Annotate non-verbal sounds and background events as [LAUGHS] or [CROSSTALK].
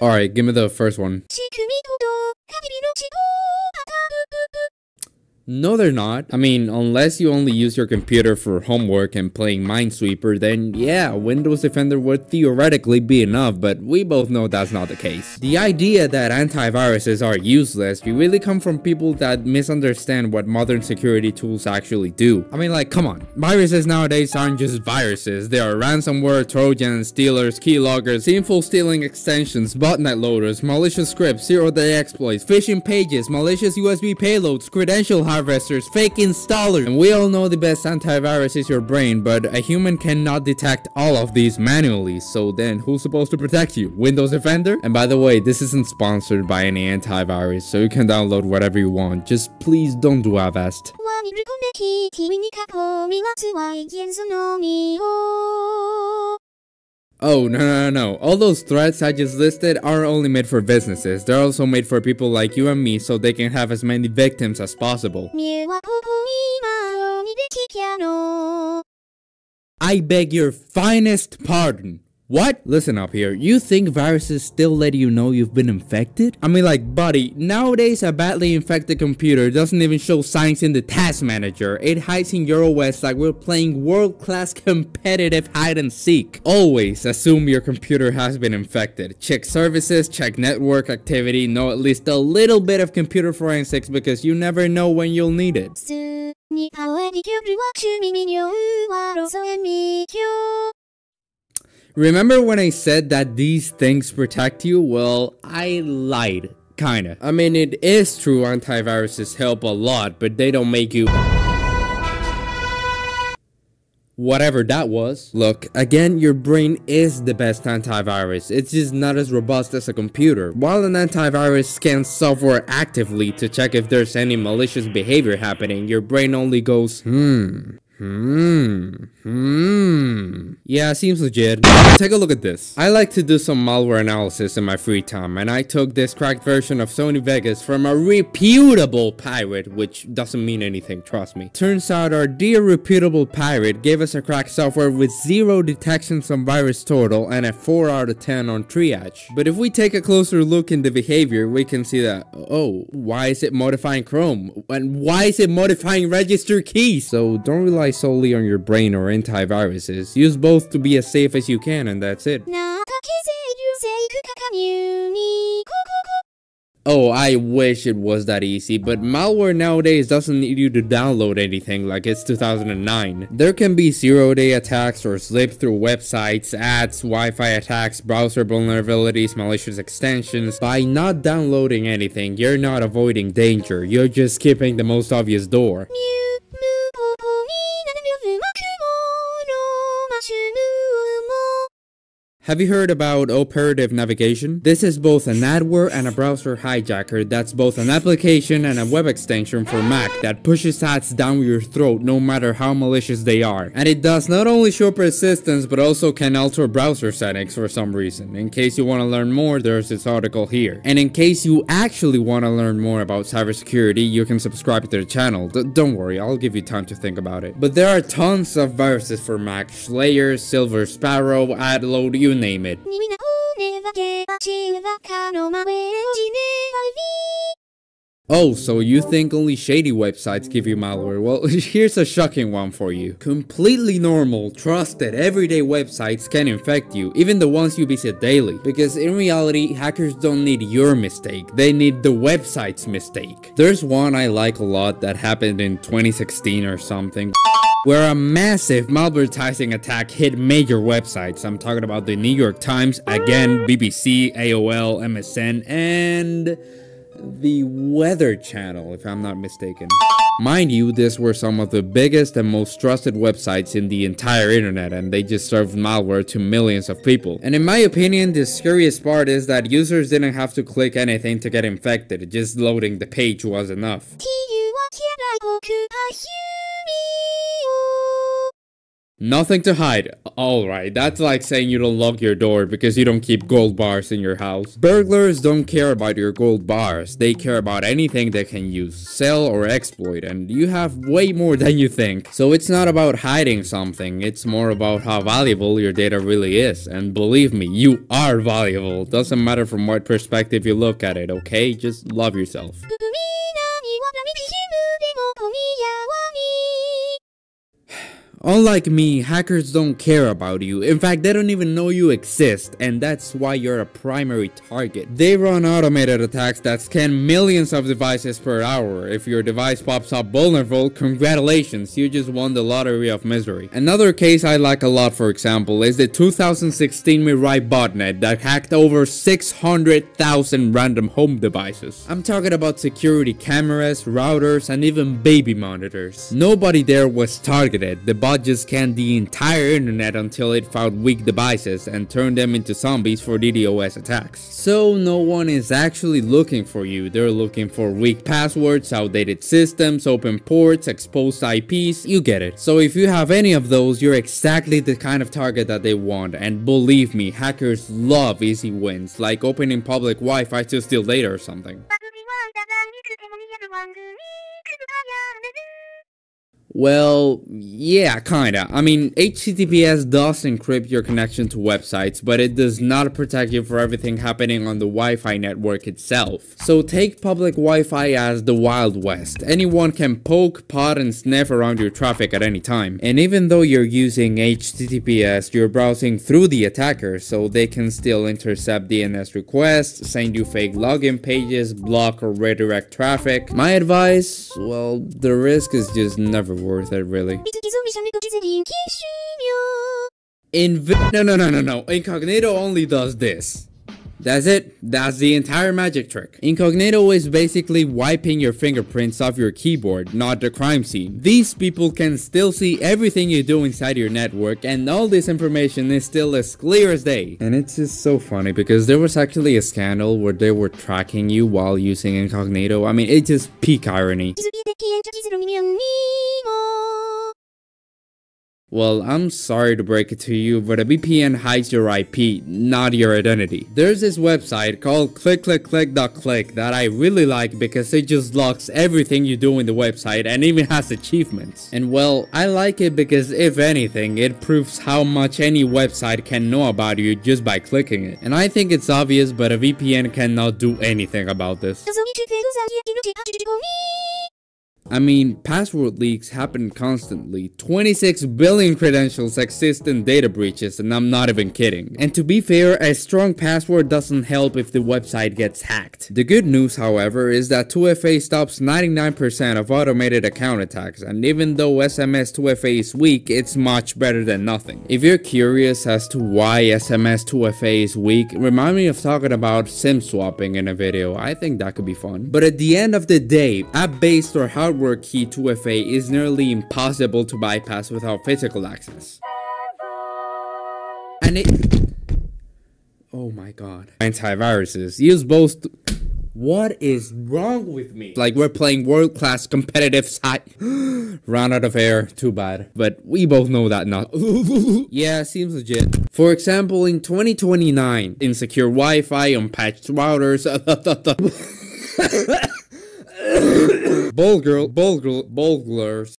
Alright, give me the first one. 仕 No, they're not. I mean, unless you only use your computer for homework and playing Minesweeper, then yeah, Windows Defender would theoretically be enough, but we both know that's not the case. The idea that antiviruses are useless really come from people that misunderstand what modern security tools actually do. I mean, like, come on. Viruses nowadays aren't just viruses. They are ransomware, trojans, stealers, keyloggers, sinful stealing extensions, botnet loaders, malicious scripts, zero-day exploits, phishing pages, malicious USB payloads, credential harvesters, fake installers. And we all know the best antivirus is your brain, but a human cannot detect all of these manually. So then who's supposed to protect you? Windows Defender? And by the way, this isn't sponsored by any antivirus, so you can download whatever you want. Just please don't do Avast. Oh, no, no, no, All those threats I just listed are only made for businesses. They're also made for people like you and me so they can have as many victims as possible. I beg your finest pardon. What? Listen up here. You think viruses still let you know you've been infected? I mean, like, buddy, nowadays a badly infected computer doesn't even show signs in the task manager. It hides in your OS like we're playing world-class [LAUGHS] competitive hide and seek. Always assume your computer has been infected. Check services, check network activity, know at least a little bit of computer forensics because you never know when you'll need it. Remember when I said that these things protect you? Well, I lied. Kinda. I mean, it is true antiviruses help a lot, but they don't make you... Whatever that was. Look, again, your brain is the best antivirus. It's just not as robust as a computer. While an antivirus scans software actively to check if there's any malicious behavior happening, your brain only goes, hmm, Hmm. Hmm. Yeah, seems legit. Take a look at this. I like to do some malware analysis in my free time, and I took this cracked version of Sony Vegas from a reputable pirate, which doesn't mean anything, trust me. Turns out our dear reputable pirate gave us a cracked software with zero detections on VirusTotal and a 4 out of 10 on triage. But if we take a closer look in the behavior, we can see that, oh, why is it modifying Chrome? And why is it modifying register keys? So don't rely solely on your brain or antiviruses. Use both supposed to be as safe as you can and that's it. Oh, I wish it was that easy, but malware nowadays doesn't need you to download anything like it's 2009. There can be zero-day attacks or slip through websites, ads, Wi-Fi attacks, browser vulnerabilities, malicious extensions. By not downloading anything, you're not avoiding danger, you're just skipping the most obvious door. Mew. Have you heard about Operative Navigation? This is both an adware and a browser hijacker that's both an application and a web extension for Mac that pushes ads down your throat no matter how malicious they are. And it does not only show persistence but also can alter browser settings for some reason. In case you want to learn more, there's this article here. And in case you actually want to learn more about cybersecurity, you can subscribe to the channel. D don't worry, I'll give you time to think about it. But there are tons of viruses for Mac. Shlayer, Silver Sparrow, AdLoad, you name it. Oh, so you think only shady websites give you malware? Well, [LAUGHS] here's a shocking one for you. Completely normal, trusted, everyday websites can infect you, even the ones you visit daily. Because in reality, hackers don't need your mistake, they need the website's mistake. There's one I like a lot that happened in 2016 or something where a massive malvertising attack hit major websites. I'm talking about the New York Times, again, BBC, AOL, MSN, and the Weather Channel, if I'm not mistaken. Mind you, these were some of the biggest and most trusted websites in the entire internet, and they just served malware to millions of people. And in my opinion, the scariest part is that users didn't have to click anything to get infected, just loading the page was enough. Nothing to hide. Alright, that's like saying you don't lock your door because you don't keep gold bars in your house. Burglars don't care about your gold bars. They care about anything they can use, sell, or exploit, and you have way more than you think. So it's not about hiding something, it's more about how valuable your data really is. And believe me, you are valuable. Doesn't matter from what perspective you look at it, okay? Just love yourself. [LAUGHS] Unlike me, hackers don't care about you. In fact, they don't even know you exist, and that's why you're a primary target. They run automated attacks that scan millions of devices per hour. If your device pops up vulnerable, congratulations, you just won the lottery of misery. Another case I like a lot, for example, is the 2016 Mirai botnet that hacked over 600,000 random home devices. I'm talking about security cameras, routers, and even baby monitors. Nobody there was targeted. The bot just scanned the entire internet until it found weak devices and turned them into zombies for DDoS attacks. So no one is actually looking for you, they're looking for weak passwords, outdated systems, open ports, exposed IPs, you get it. So if you have any of those, you're exactly the kind of target that they want, and believe me, hackers love easy wins, like opening public Wi-Fi to steal data or something. [LAUGHS] Well, yeah, kinda. I mean, HTTPS does encrypt your connection to websites, but it does not protect you for everything happening on the Wi-Fi network itself. So take public Wi-Fi as the Wild West. Anyone can poke, pot, and sniff around your traffic at any time. And even though you're using HTTPS, you're browsing through the attacker, so they can still intercept DNS requests, send you fake login pages, block or redirect traffic. My advice? Well, the risk is just never worth it, really. Invi- No, no, no, no, no. Incognito only does this. That's it. That's the entire magic trick. Incognito is basically wiping your fingerprints off your keyboard, not the crime scene. These people can still see everything you do inside your network and all this information is still as clear as day. And it's just so funny because there was actually a scandal where they were tracking you while using incognito. I mean, it's just peak irony. Well, I'm sorry to break it to you, but a VPN hides your IP, not your identity. There's this website called clickclickclick.click that I really like because it just logs everything you do in the website and even has achievements. And well, I like it because if anything, it proves how much any website can know about you just by clicking it. And I think it's obvious, but a VPN cannot do anything about this. I mean, password leaks happen constantly. 26 billion credentials exist in data breaches, and I'm not even kidding. And to be fair, a strong password doesn't help if the website gets hacked. The good news, however, is that 2FA stops 99% of automated account attacks, and even though SMS 2FA is weak, it's much better than nothing. If you're curious as to why SMS 2FA is weak, remind me of talking about SIM swapping in a video. I think that could be fun. But at the end of the day, app-based or hardware key 2FA is nearly impossible to bypass without physical access. And it... Oh my god. Antiviruses. Use both... What is wrong with me? Like we're playing world-class competitive side. [GASPS] Run out of air. Too bad. But we both know that not. [LAUGHS] yeah, seems legit. For example, in 2029, insecure Wi-Fi, unpatched routers. [LAUGHS] [LAUGHS] Bulgur, bulgur, bulglers.